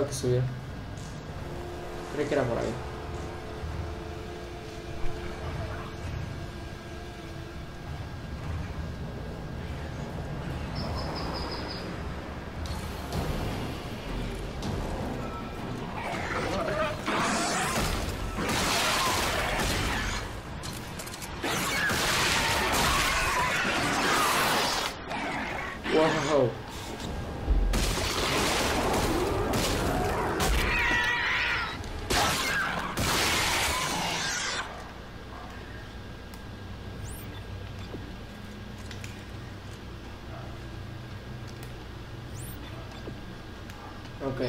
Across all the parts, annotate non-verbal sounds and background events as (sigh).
tengo. Creí que era por ahí. Ok.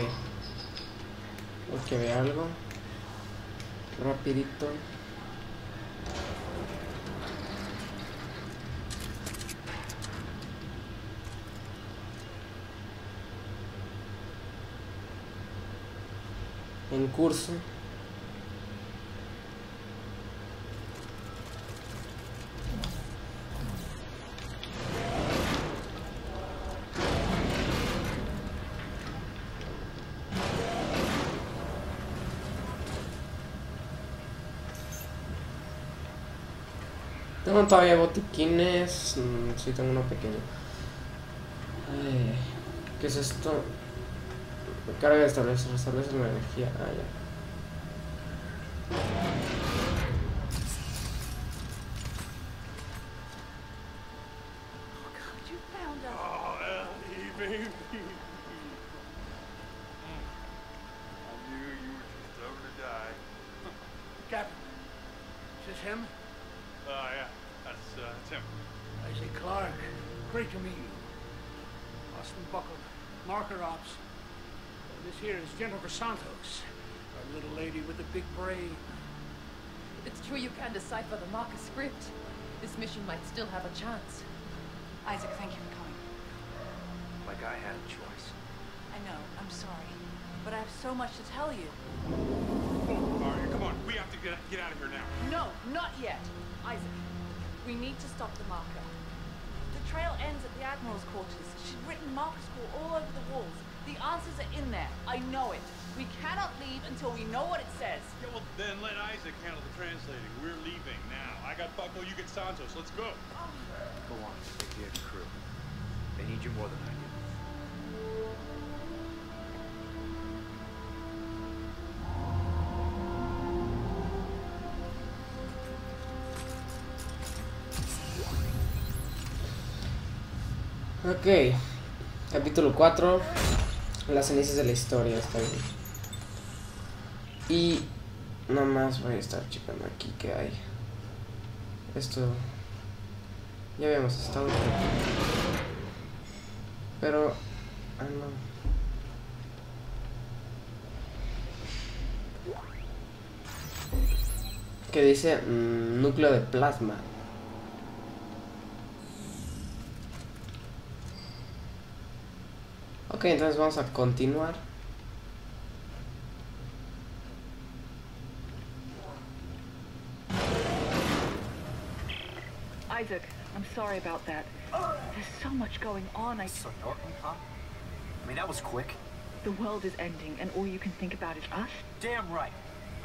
que ver algo. Rapidito. En curso. Tengo todavía botiquines. Mm, sí, tengo uno pequeño. Ay, ¿Qué es esto? Carga de establece, restablece la energía. Ah, ya. Santos, our little lady with the big brain. If it's true you can decipher the marker script, this mission might still have a chance. Isaac, thank you for coming. Like I had a choice. I know, I'm sorry. But I have so much to tell you. All right, come on, we have to get, get out of here now. No, not yet. Isaac, we need to stop the marker. The trail ends at the Admiral's quarters. She'd written marker school all over the walls. The answers are in there. I know it. We cannot leave until we know what it says. Yeah, well, then let Isaac handle the translating. We're leaving now. I got Bucko, you get Santos. Let's go. Go on, take care of the crew. They need you more than I do. Ok. Capítulo 4. Las cenizas de la historia. Está bien. Y nada más voy a estar checando aquí que hay. Esto. Ya habíamos estado. Pero. Ah, no. Que dice mm, núcleo de plasma. Ok, entonces vamos a continuar. Isaac, I'm sorry about that. There's so much going on. I So Norton, huh? I mean, that was quick. the world is ending, and all you can think about is us. Damn right.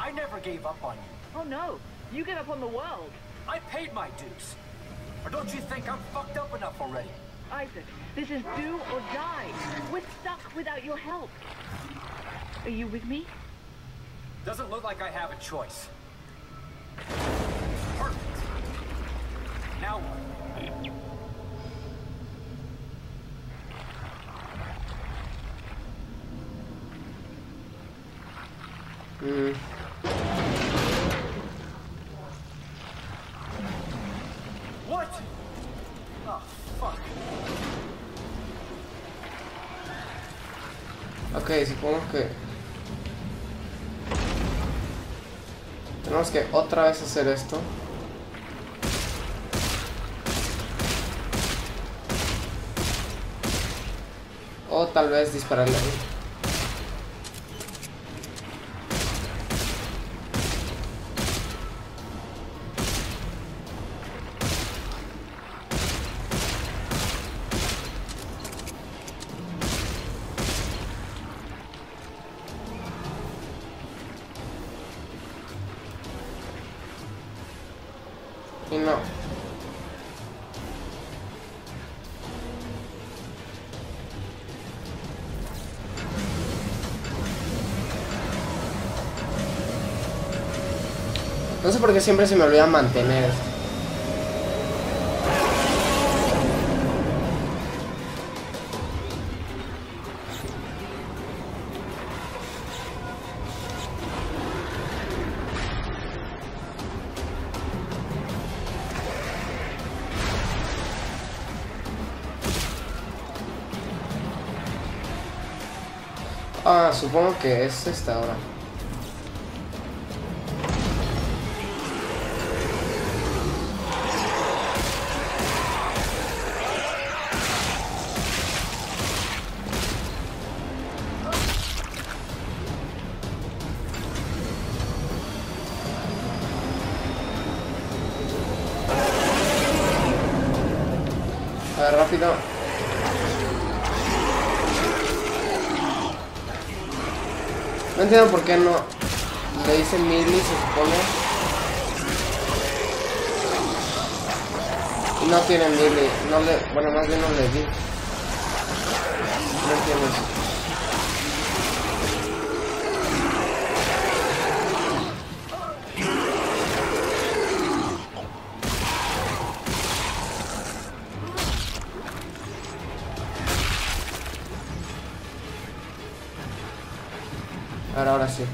I never gave up on you. Oh no, you get up on the world. I paid my dues. Or don't you think I'm fucked up enough already? Isaac, this is do or die. We're stuck without your help. Are you with me? Doesn't look like I have a choice. Ok, supongo que... Tenemos que otra vez hacer esto. O tal vez dispararle ahí. No sé por qué siempre se me olvida mantener. Ah, supongo que es esta ahora. Rápido. No entiendo por qué no le dicen Millie, se supone. Y no tienen Millie. No le, bueno, más bien no le di. No entiendo. Ahora, ahora sí.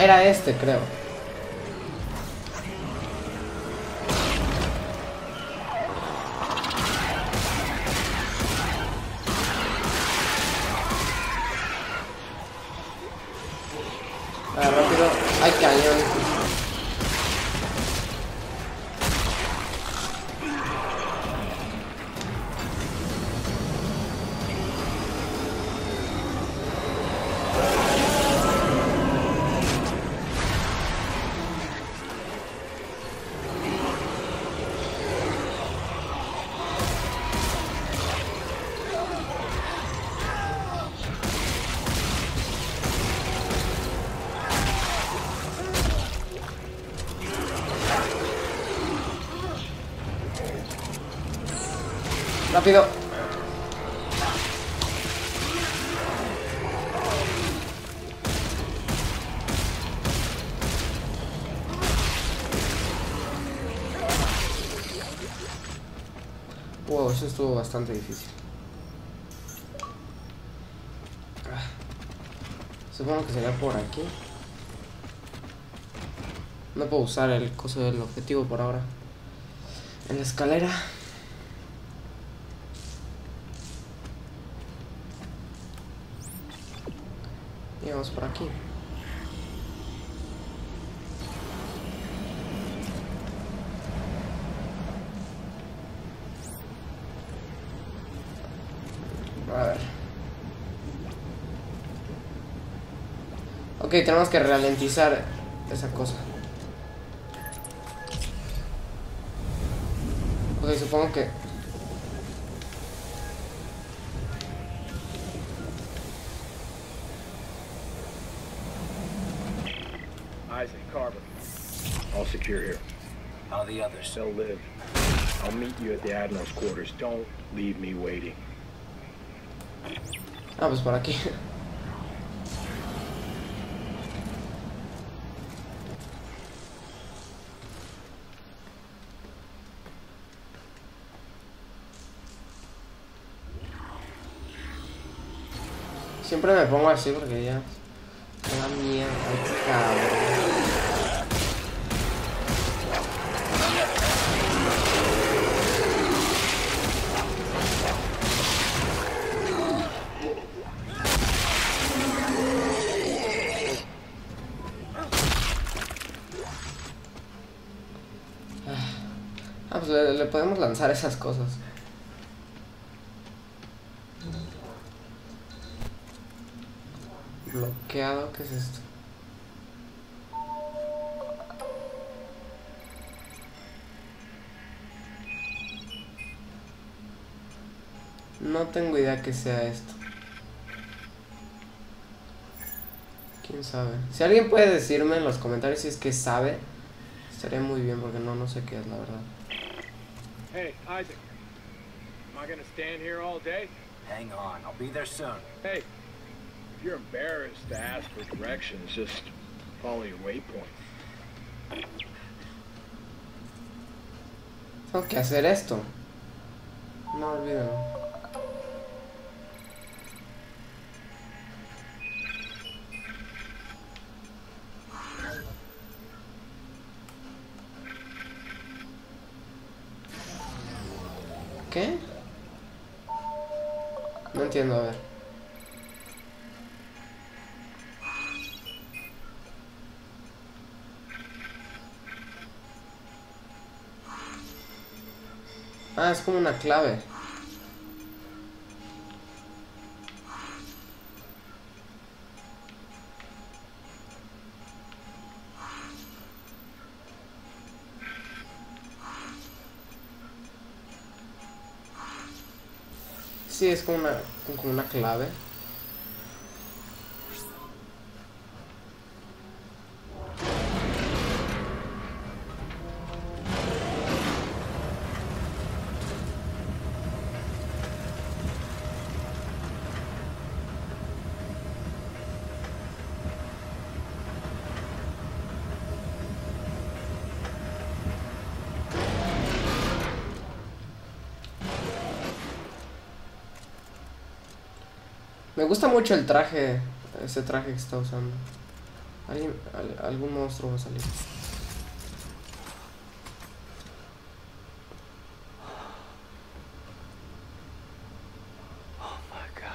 Era este, creo. Rápido. Wow, eso estuvo bastante difícil. Ah. Supongo que sería por aquí. No puedo usar el coso del objetivo por ahora. En la escalera. Y vamos por aquí. A ver. Ok, tenemos que ralentizar esa cosa. Ok, supongo que... Isaac, Carver. All secure here. How the others? Still live. I'll meet you at the Admiral's quarters. Don't leave me waiting. Ah, pues por aquí. Siempre me pongo así porque ya me da cabrón. Podemos lanzar esas cosas. Bloqueado, ¿qué es esto? No tengo idea que sea esto. ¿Quién sabe? Si alguien puede decirme en los comentarios si es que sabe, estaría muy bien porque no, no sé qué es la verdad. Hey, Isaac. Am I gonna stand here all day? Hang on, I'll be there soon. Hey, if you're embarrassed to ask for directions, just follow your waypoint. Tengo que hacer esto. No olvídalo. ¿Qué? No entiendo, a ver. Ah, es como una clave. Es como una, como una clave. Me gusta mucho el traje, ese traje que está usando. Alguien, al- algún monstruo va a salir. Oh my god.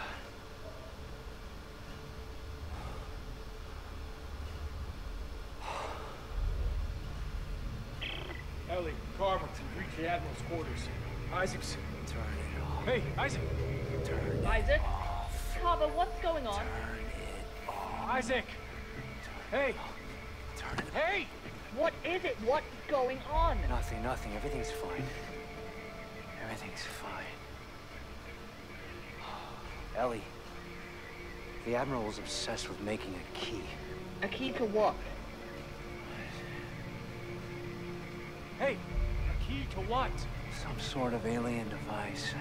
Ellie, Carver, to reach the Admiral's quarters. Isaac's. Turn it off. Hey, Isaac! Turn it Isaac? Off. Carver, what's going on? Turn it off. Isaac! Hey! Turn it Hey! What is it? What's going on? Nothing, nothing. Everything's fine. Everything's fine. (sighs) Ellie, the Admiral was obsessed with making a key. A key to what? Hey! A key to what? Some sort of alien device.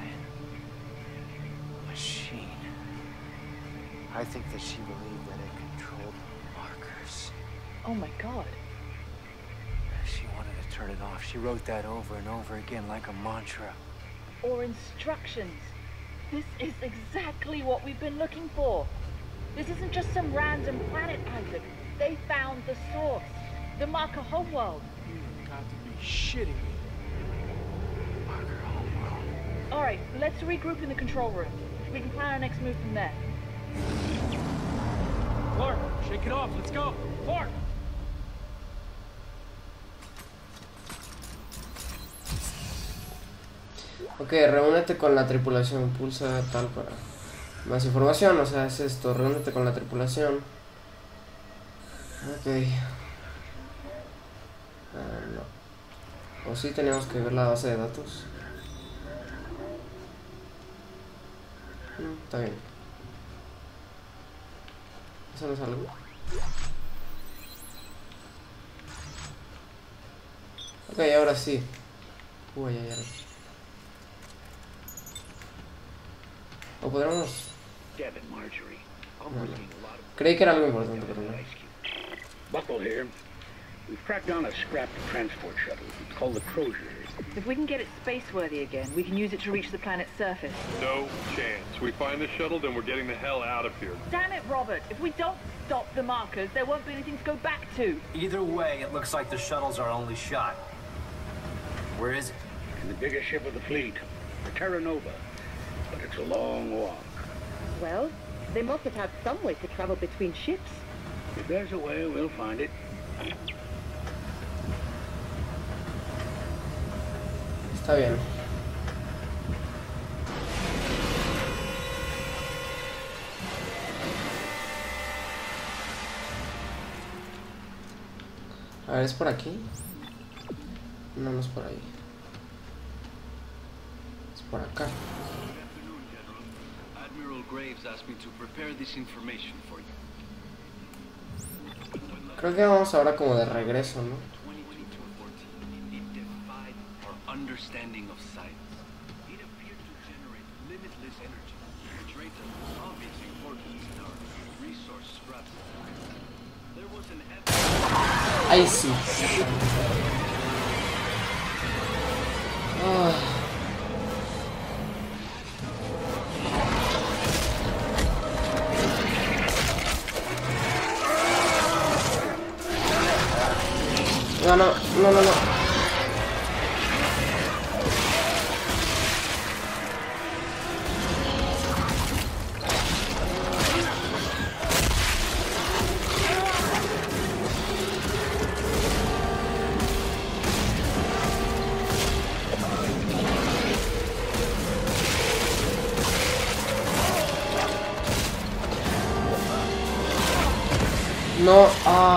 I think that she believed that it controlled the markers. Oh my god. She wanted to turn it off. She wrote that over and over again like a mantra. Or instructions. This is exactly what we've been looking for. This isn't just some random planet, Isaac. They found the source. The marker homeworld. You've got to be shitting me. Marker homeworld. Alright, let's regroup in the control room. We can plan our next move from there. Clark, shake it off. Let's go. Clark! Ok, reúnete con la tripulación. Pulsa tal para más información. O sea, es esto. Reúnete con la tripulación. Ok. Ah, no. O sí teníamos que ver la base de datos. Mm, está bien. Eso no es algo. Ok, ahora sí. Uy, ay, ay. O No, no. of Creí que era algo importante, pero no. Rescue. Buckle here. We've tracked down a scrapped transport shuttle. It's called the Crozier. If we can get it space-worthy again, we can use it to reach the planet's surface. No chance. We find the shuttle, then we're getting the hell out of here. Damn it, Robert! If we don't stop the markers, there won't be anything to go back to. Either way, it looks like the shuttle's our only shot. Where is it? In the biggest ship of the fleet, the Terra Nova. But it's a long walk. Well, they must have had some way to travel between ships. If there's a way, we'll find it. Está bien. A ver, ¿es por aquí? No, no es por ahí. Es por acá. Creo que vamos ahora como de regreso, ¿no? Understanding of science. It appeared to generate limitless energy, obvious importance in our resource. There was an sí. Ah. (sighs) No, no, no, no, no. のあ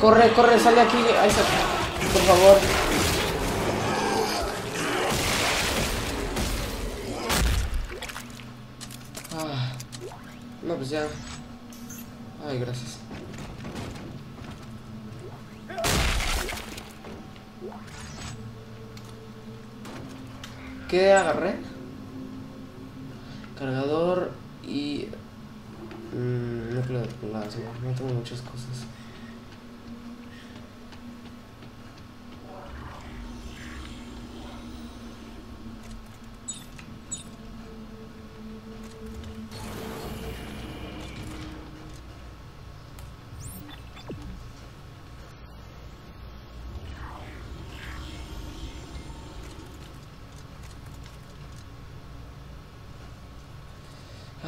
Corre, corre, sal de aquí, Isaac. Por favor. Ah. No, pues ya. Ay, gracias. ¿Qué agarré? Cargador y... mm, núcleo de plasma. No tengo muchas cosas.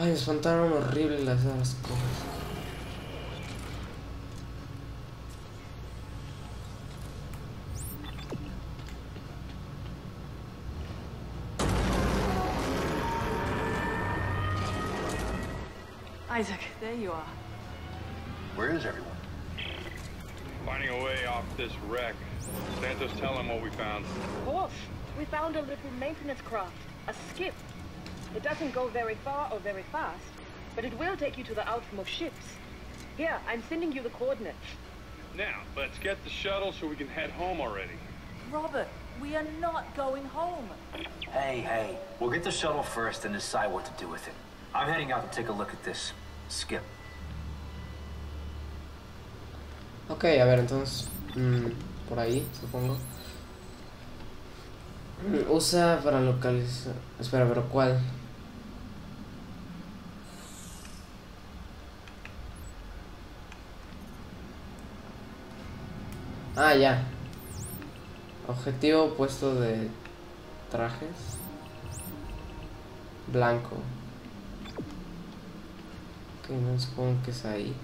Ay, me espantaron horrible las, las cosas. Isaac, there you are. Where is everyone? Finding a way off this wreck. Santos, tell him what we found. Of course. We found a little maintenance craft, a skip. It doesn't go very far or very fast, but it will take you to the outmost ships. Here, I'm sending you the coordinates. Now, let's get the shuttle so we can head home already. Robert, we are not going home. Hey, hey. We'll get the shuttle first and decide what to do with it. I'm heading out to take a look at this skip. Ok, a ver, entonces... mm, por ahí, supongo. Mm, Usa para localizar... Espera, pero ¿cuál? Ah, ya. Objetivo puesto de trajes. Blanco. Ok, no supongo que es ahí.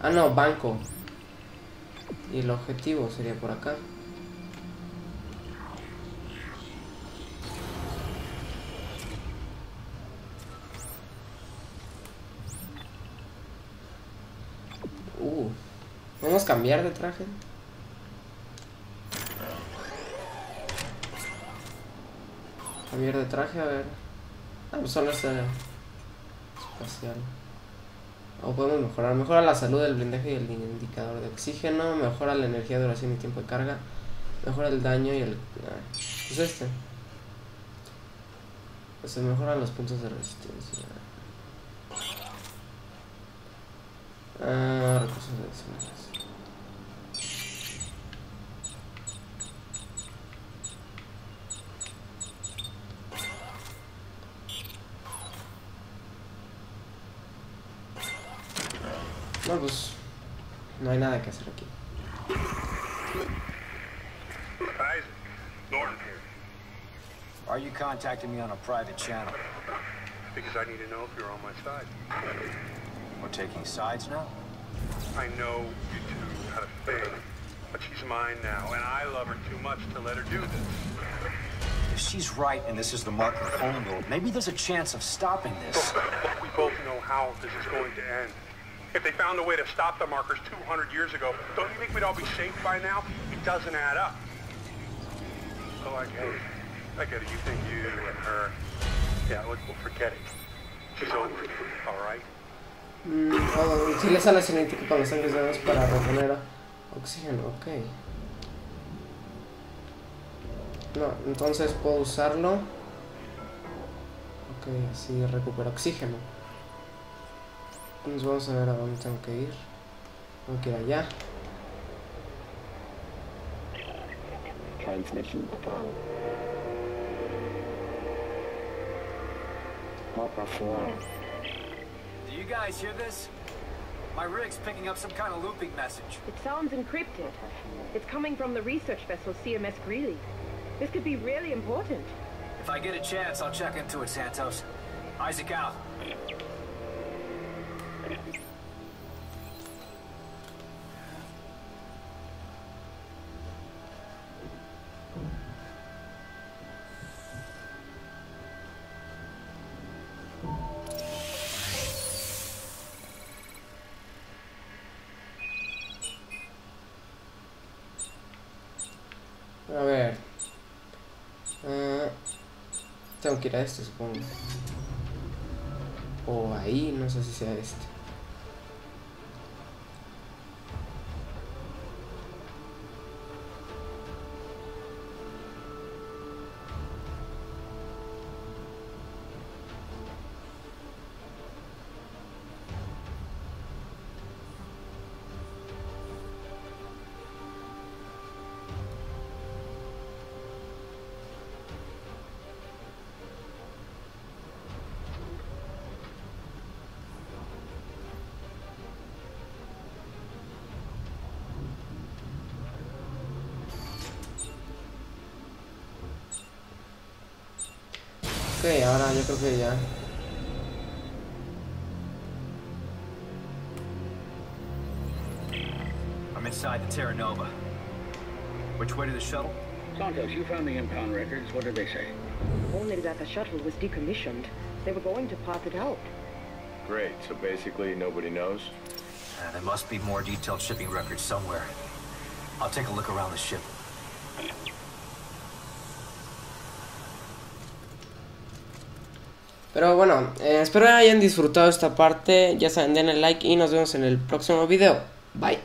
Ah, no, banco. Y el objetivo sería por acá. Uh, ¿podemos cambiar de traje? Cambiar de traje, a ver. Ah, pues solo este espacial. O podemos mejorar. Mejora la salud del blindaje y el indicador de oxígeno. Mejora la energía, duración y tiempo de carga. Mejora el daño y el... ah, pues este. Se mejoran los puntos de resistencia. Ah, recursos adicionales. No, pues no hay nada que hacer aquí. Isaac, Norton here. Why are you contacting me on a private channel? Because I need to know if you're on my side. We're taking sides now? I know you two had a thing, but she's mine now, and I love her too much to let her do this. If she's right and this is the marker home world, maybe there's a chance of stopping this. (laughs) Look, we both know how this is going to end. If they found a way to stop the markers 200 years ago, don't you think we'd all be safe by now? It doesn't add up. Oh, I get it. I get it. You think you and her... Yeah, we'll, we'll forget it. She's over, all right? Mm, utiliza la cinética con los sangres de para reponer oxígeno, ok. No, entonces puedo usarlo. Ok, así recupero oxígeno. Entonces vamos a ver a dónde tengo que ir. Tengo que ir allá. Transmission. Opera 4. Do you guys hear this? My rig's picking up some kind of looping message. It sounds encrypted. It's coming from the research vessel CMS Greeley. This could be really important. If I get a chance, I'll check into it, Santos. Isaac out. A ver. Ah, tengo que ir a este, supongo. O ahí, no sé si sea este. Ok, ahora yo creo que ya. I'm inside the Terra Nova. Which way to the shuttle? Santos, you found the impound records. What did they say? Only that the shuttle was decommissioned. They were going to part it out. Great, so basically nobody knows? Uh, there must be more detailed shipping records somewhere. I'll take a look around the ship. Pero bueno, eh, espero hayan disfrutado esta parte. Ya saben, denle like y nos vemos en el próximo video. Bye.